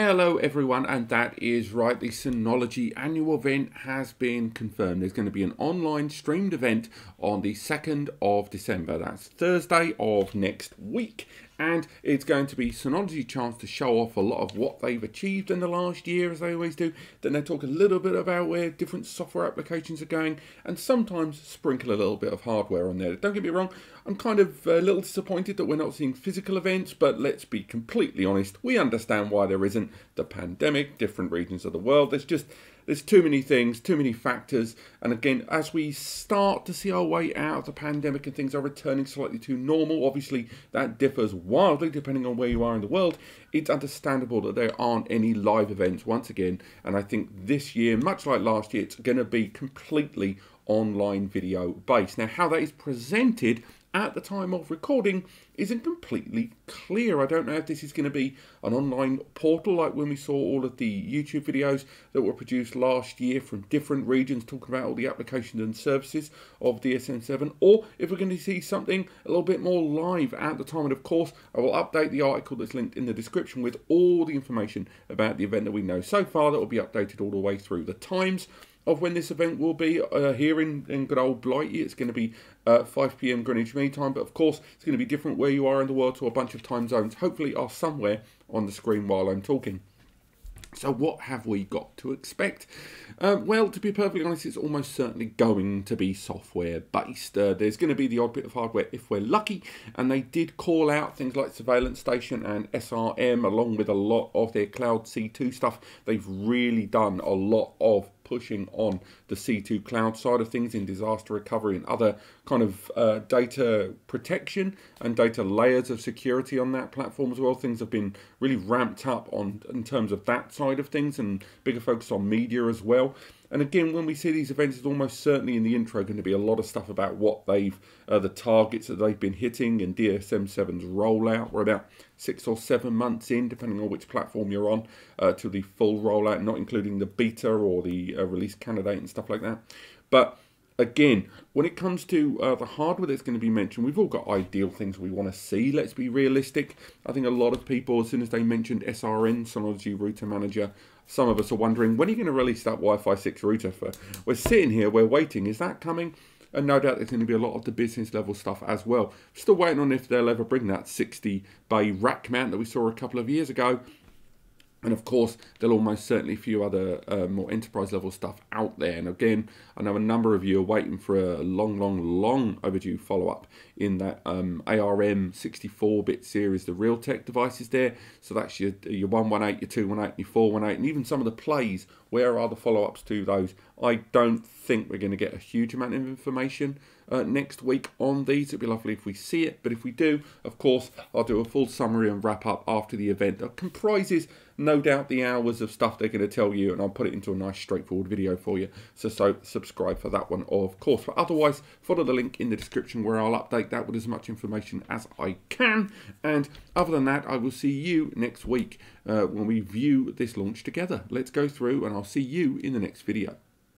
Hello everyone, and that is right, the Synology annual event has been confirmed. There's going to be an online streamed event on the 2nd of December. That's Thursday of next week and it's going to be Synology chance to show off a lot of what they've achieved in the last year, as they always do. Then they talk a little bit about where different software applications are going, and sometimes sprinkle a little bit of hardware on there. Don't get me wrong, I'm kind of a little disappointed that we're not seeing physical events, but let's be completely honest, we understand why there isn't. The pandemic, different regions of the world, there's just there's too many things, too many factors. And again, as we start to see our way out of the pandemic and things are returning slightly to normal, obviously that differs wildly depending on where you are in the world. It's understandable that there aren't any live events once again. And I think this year, much like last year, it's going to be completely online video based. Now, how that is presented at the time of recording isn't completely clear. I don't know if this is going to be an online portal like when we saw all of the YouTube videos that were produced last year from different regions talking about all the applications and services of DSM7 or if we're going to see something a little bit more live at the time. And of course, I will update the article that's linked in the description with all the information about the event that we know so far that will be updated all the way through. The times of when this event will be uh, here in, in good old Blighty. It's going to be uh, 5 p.m. Greenwich Mean Time, but of course it's going to be different where you are in the world to a bunch of time zones. Hopefully, are somewhere on the screen while I'm talking. So what have we got to expect? Uh, well, to be perfectly honest, it's almost certainly going to be software based. Uh, there's going to be the odd bit of hardware if we're lucky, and they did call out things like Surveillance Station and SRM along with a lot of their Cloud C2 stuff. They've really done a lot of pushing on the C2 cloud side of things in disaster recovery and other kind of uh, data protection and data layers of security on that platform as well. Things have been really ramped up on in terms of that side of things and bigger focus on media as well. And again, when we see these events, it's almost certainly in the intro going to be a lot of stuff about what they've, uh, the targets that they've been hitting and DSM7's rollout. We're about six or seven months in, depending on which platform you're on, uh, to the full rollout, not including the beta or the uh, release candidate and stuff like that. But again, when it comes to uh, the hardware that's going to be mentioned, we've all got ideal things we want to see. Let's be realistic. I think a lot of people, as soon as they mentioned SRM, Synology Router Manager, some of us are wondering, when are you going to release that Wi-Fi 6 router for? We're sitting here, we're waiting. Is that coming? And no doubt there's going to be a lot of the business level stuff as well. Still waiting on if they'll ever bring that 60 bay rack mount that we saw a couple of years ago. And of course, there'll almost certainly a few other uh, more enterprise level stuff out there. And again, I know a number of you are waiting for a long, long, long overdue follow up in that um, ARM 64 bit series, the Realtek devices there. So that's your, your 118, your 218, your 418, and even some of the plays. Where are the follow ups to those? I don't think we're going to get a huge amount of information uh, next week on these. It'd be lovely if we see it, but if we do, of course, I'll do a full summary and wrap up after the event. It comprises no doubt the hours of stuff they're going to tell you, and I'll put it into a nice straightforward video for you. So, so subscribe for that one, of course. But otherwise, follow the link in the description where I'll update that with as much information as I can. And other than that, I will see you next week uh, when we view this launch together. Let's go through, and I'll see you in the next video.